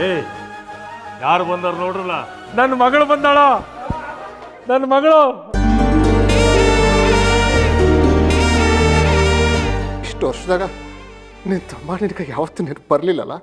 ಏಯ್ ಯಾರು ಬಂದಾರ ನೋಡ್ರಲ್ಲ? ನನ್ನ ಮಗಳು ಬಂದಾಳ. ನನ್ನ ಮಗಳು. ಇಷ್ಟು ವರ್ಷದಾಗ ನಿನ್ನ ತಮ್ಮ ನಿನಗೆ ಯಾವತ್ತೂ ನೆನಪು ಬರಲಿಲ್ಲಲ್ಲ?